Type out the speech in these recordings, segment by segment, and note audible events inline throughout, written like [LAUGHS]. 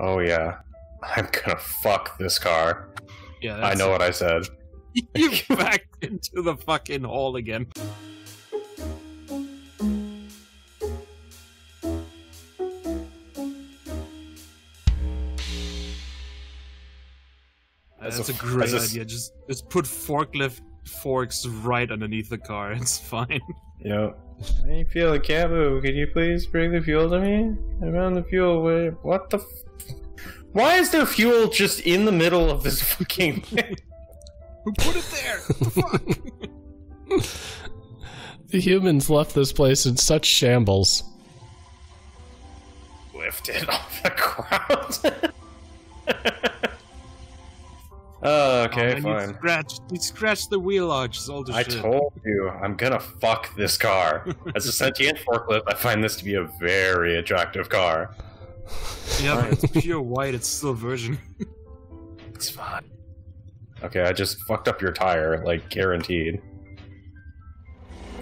Oh yeah. I'm gonna fuck this car. Yeah, I know what I said. [LAUGHS] you back into the fucking hole again. As That's a- a, great a idea. Just just put forklift forks right underneath the car. [LAUGHS] It's fine. Yo. I you feeling, Cabu? Can you please bring the fuel to me? I found the fuel. Wait, what the? F- Why is there fuel just in the middle of this [LAUGHS] fucking? Thing? Who put it there? What the fuck? [LAUGHS] The humans left this place in such shambles. lifted [LAUGHS] off the ground. oh, okay, Oh, man, You fine. scratched, you scratched the wheel arches, all the I shit. told you, I'm gonna fuck this car. As a sentient forklift, I find this to be a very attractive car. [LAUGHS] yeah, but it's pure white. It's still virgin. [LAUGHS] It's fine. Okay, I just fucked up your tire, like guaranteed.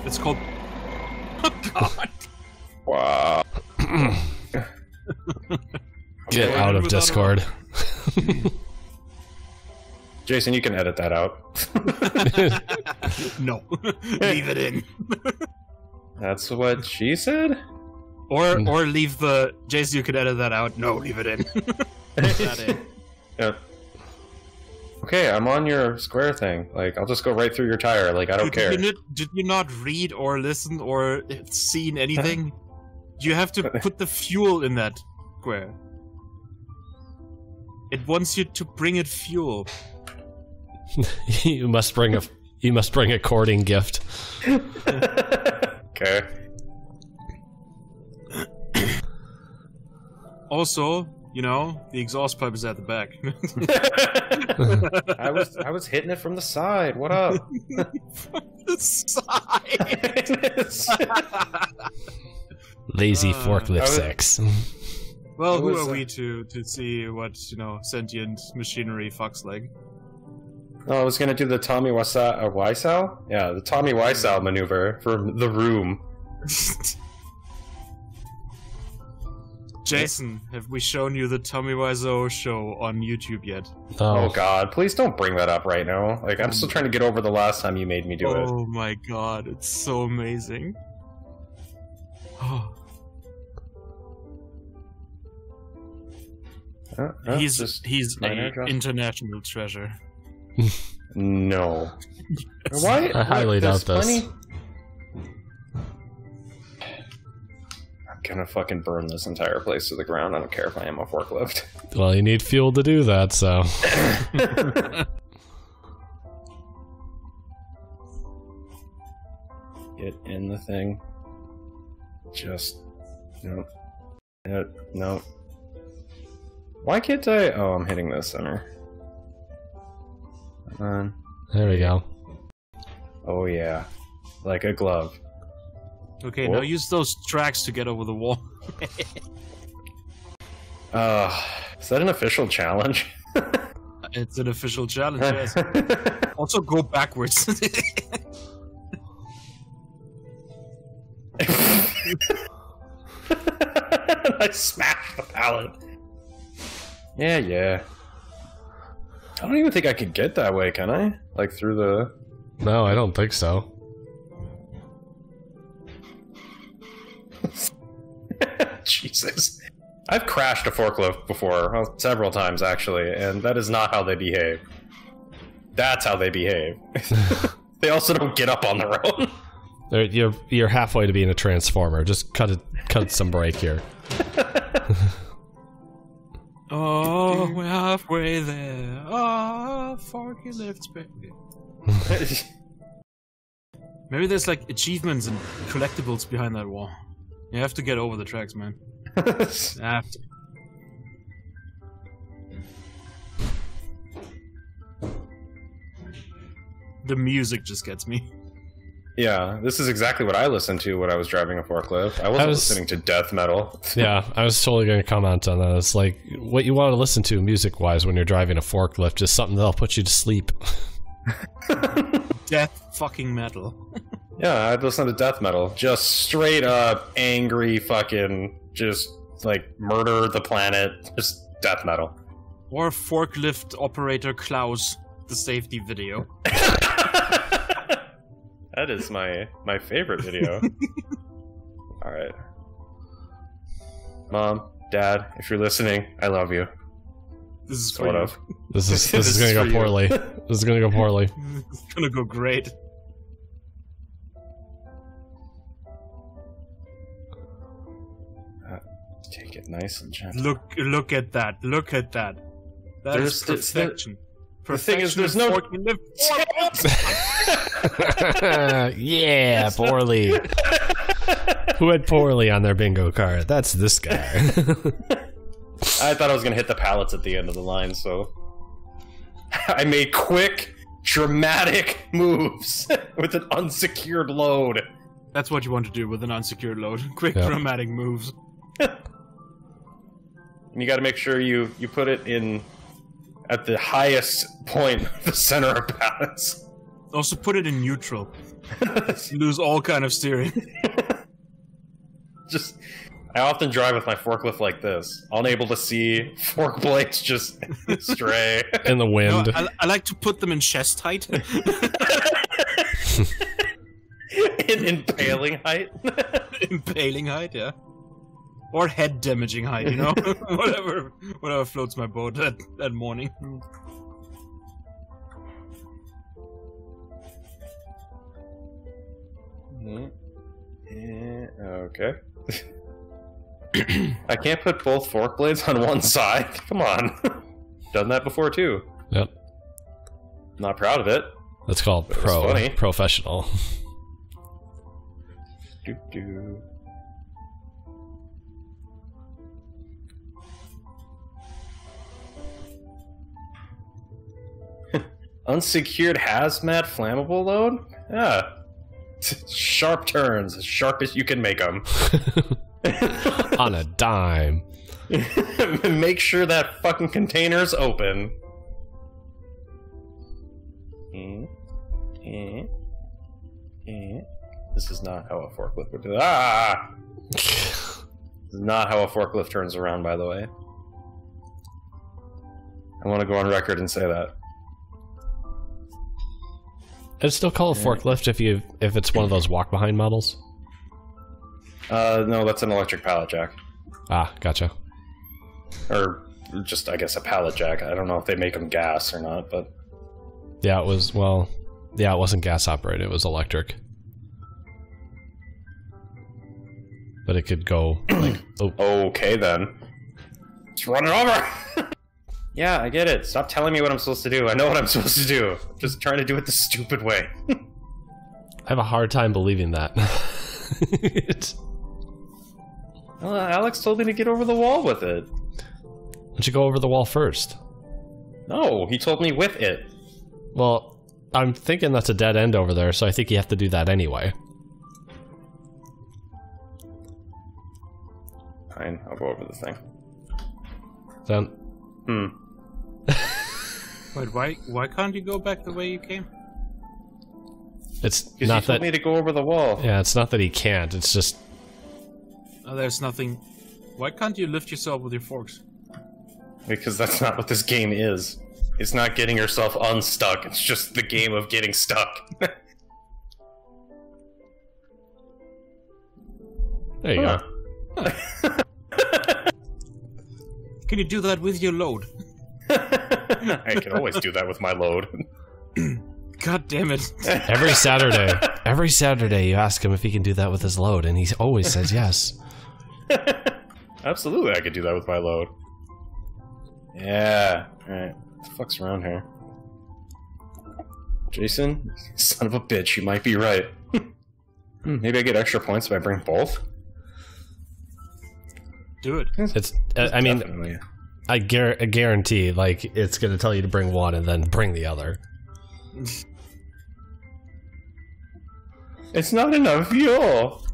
It's called. Oh [LAUGHS] God! Wow. [COUGHS] Get out of Discord. Jason, you can edit that out. no, leave it in, That's what she said? Or mm. or leave the. Jason, you could edit that out. No, leave it in. [LAUGHS] Leave that in. Yeah. Okay, I'm on your square thing. Like, I'll just go right through your tire. Like, I don't Did care. You not, did you not read or listen or seen anything? [LAUGHS] You have to put the fuel in that square. It wants you to bring it fuel. [LAUGHS] you must bring a you must bring a courting gift. okay. Also, you know, the exhaust pipe is at the back. [LAUGHS] I was I was hitting it from the side. What up? [LAUGHS] the side. [LAUGHS] Lazy Uh, forklift I was- sex. well, It who was, are uh, we to to see what you know sentient machinery fucks like? oh, I was gonna do the Tommy Wasa uh, Wiseau? Yeah, the Tommy Wiseau maneuver from the room. Jason, have we shown you the Tommy Wiseau show on YouTube yet? Oh. Oh, god, please don't bring that up right now. Like I'm still trying to get over the last time you made me do it. Oh my god, it's so amazing. Oh, [GASPS] Uh, uh, he's just- he's minor a adjustment. international treasure. no. Why? [LAUGHS] I highly There's doubt this. plenty- gonna fucking burn this entire place to the ground. I don't care if I am a forklift. [LAUGHS] well, you need fuel to do that, so [LAUGHS] Get in the thing. Just no, no, no. Why can't I? Oh, I'm hitting the center. Come on. there we go. Oh yeah, like a glove. Okay, Whoa. now use those tracks to get over the wall. [LAUGHS] Uh, is that an official challenge? [LAUGHS] It's an official challenge, yes. [LAUGHS] also go backwards. I smashed the pallet. Yeah, yeah. I don't even think I could get that way, can I? Like through the. No, I don't think so. [LAUGHS] Jesus. I've crashed a forklift before, well, several times actually, and that is not how they behave. That's how they behave. [LAUGHS] they also don't get up on their own. [LAUGHS] You're you're halfway to being a transformer. Just cut it, cut some break here. oh, we're halfway there. Oh, forky lifts, baby. Maybe there's like achievements and collectibles behind that wall. You have to get over the tracks, man. [LAUGHS] You have to. The music just gets me. yeah, this is exactly what I listened to when I was driving a forklift. I wasn't I was- listening to death metal. [LAUGHS] Yeah, I was totally going to comment on that. It's like what you want to listen to music wise when you're driving a forklift is something that'll put you to sleep. [LAUGHS] Death fucking metal. Yeah, I'd listen to death metal. Just straight up angry fucking just like murder the planet. Just death metal. Or forklift operator Klaus, the safety video. [LAUGHS] that is my my favorite video. [LAUGHS] All right, mom, dad, if you're listening, I love you. This is Sort of. [LAUGHS] This is This this is is gonna go you. poorly. This is gonna go poorly. It's gonna go great. Nice and gentle. Look, look at that. Look at that. That is There's- it's the- perfection. the thing is, there's no- forklift. [LAUGHS] yeah, poorly. [LAUGHS] Who had poorly on their bingo card? That's this guy. [LAUGHS] I thought I was gonna hit the pallets at the end of the line, so I made quick, dramatic moves with an unsecured load. That's what you want to do with an unsecured load. Quick, Yeah. dramatic moves. And you got to make sure you you put it in at the highest point, the center of balance. Also, put it in neutral. [LAUGHS] Lose all kind of steering. [LAUGHS] just, I often drive with my forklift like this, unable to see fork blades just [LAUGHS] stray. In the No, wind. I, I like to put them in chest height. in impaling height. Impaling height, yeah. Or head damaging height, you know? [LAUGHS] [LAUGHS] whatever whatever floats my boat that, that morning. Okay. I can't put both fork blades on one side. Come on. [LAUGHS] Done that before too. Yep. Not proud of it. That's called pro professional. Do, do. Unsecured hazmat flammable load? Yeah. Sharp turns, as sharp as you can make them. [LAUGHS] on a dime. [LAUGHS] Make sure that fucking container's open. Eh, eh, eh. This is not how a forklift would do. Ah! This is not how a forklift turns around, by the way. I want to go on record and say that. It's still called a forklift if you if it's one of those walk behind models. Uh, no, that's an electric pallet jack. Ah, gotcha. Or just, I guess, a pallet jack. I don't know if they make them gas or not, but Yeah, it was well. Yeah, it wasn't gas operated. It was electric. But it could go like [CLEARS THROAT] oh Okay then. Let's run it over! [LAUGHS] yeah, I get it. Stop telling me what I'm supposed to do. I know what I'm [LAUGHS] supposed to do. I'm just trying to do it the stupid way. [LAUGHS] I have a hard time believing that. [LAUGHS] Well, Alex told me to get over the wall with it. Why don't you go over the wall first? No, he told me with it. Well, I'm thinking that's a dead end over there, so I think you have to do that anyway. Fine, I'll go over the thing. Then Hmm. Wait, why why can't you go back the way you came? it's Because you not told that. me to go over the wall. Yeah, it's not that he can't. It's just Oh, there's nothing. Why can't you lift yourself with your forks? Because that's not what this game is. It's not getting yourself unstuck. It's just the game of getting stuck. [LAUGHS] there you go. [LAUGHS] Can you do that with your load? [LAUGHS] I can always do that with my load. [CLEARS THROAT] God damn it! [LAUGHS] Every Saturday, every Saturday, you ask him if he can do that with his load, and he always says yes. [LAUGHS] Absolutely, I could do that with my load. Yeah. Alright. What the fuck's around here? Jason? Son of a bitch, you might be right. Maybe I get extra points if I bring both? Do it. It's. uh, I mean, Definitely. I, gar- I guarantee, like, it's going to tell you to bring one and then bring the other. It's not enough fuel!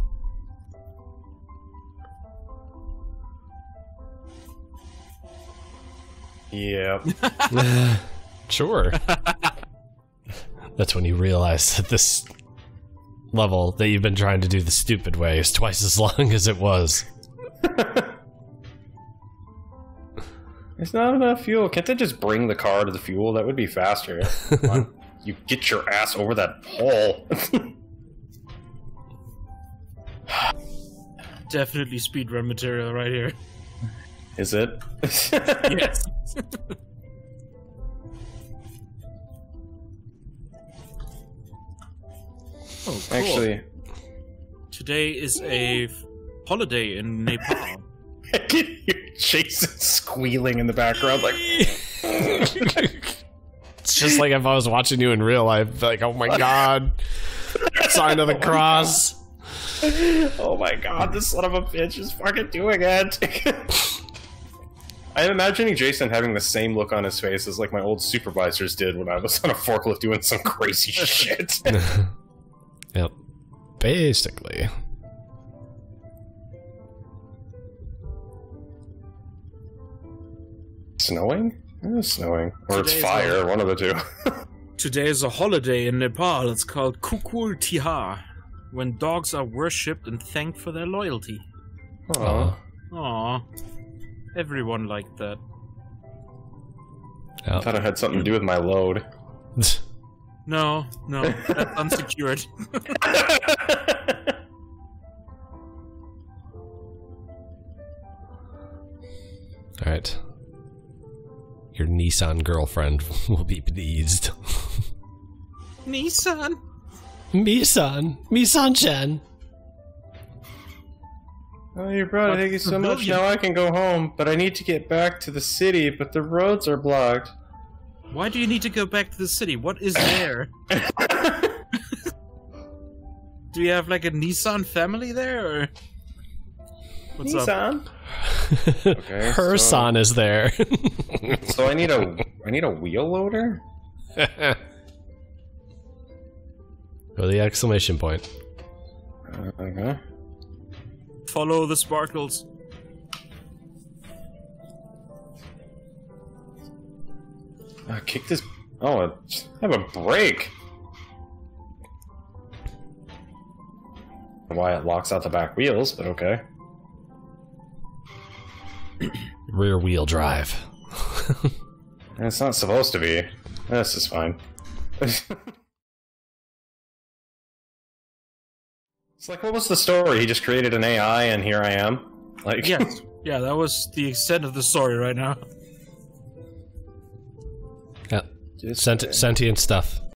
Yep. [LAUGHS] [LAUGHS] Sure. [LAUGHS] That's when you realize that this level that you've been trying to do the stupid way is twice as long as it was. There's not enough fuel. Can't they just bring the car to the fuel? That would be faster. [LAUGHS] You get your ass over that pole. [SIGHS] Definitely speedrun material right here. Is it? [LAUGHS] [LAUGHS] Yes. oh, cool. Actually, today is a holiday in Nepal. I can hear Jason squealing in the background, like, It's just like if I was watching you in real life, like, oh my god, sign of the [LAUGHS] oh cross. oh my god, this son of a bitch is fucking doing it. [LAUGHS] I'm imagining Jason having the same look on his face as like my old supervisors did when I was on a forklift doing some crazy [LAUGHS] shit. Yep. Basically. Snowing? It is snowing. Or it's fire, a- one of the two. [LAUGHS] Today is a holiday in Nepal. It's called Kukul Tihar, when dogs are worshipped and thanked for their loyalty. Aw. Aww. Everyone liked that. I thought it had something to do with my load. No, no, that's [LAUGHS] unsecured. [LAUGHS] Your Nissan girlfriend [LAUGHS] will be pleased. Nissan. Misan, Misan-chan. Oh, your brother, thank you so much. Pavilion. Now I can go home, but I need to get back to the city, but the roads are blocked. Why do you need to go back to the city? What is there? [LAUGHS] do you have like a Nissan family there, or what's up? Nissan. Okay, [LAUGHS] Her so- son is there. [LAUGHS] So I need a I need a wheel loader? [LAUGHS] Or the exclamation point. Uh, okay. Follow the sparkles. Uh, kick this. Oh, I have a break. Why it locks out the back wheels, but okay. [CLEARS THROAT] Rear wheel drive. [LAUGHS] It's not supposed to be. This is fine. [LAUGHS] it's like, what was the story? He just created an AI, and here I am. Like, Yes. [LAUGHS] yeah, that was the extent of the story right now. Yeah. just- Sent- sentient stuff.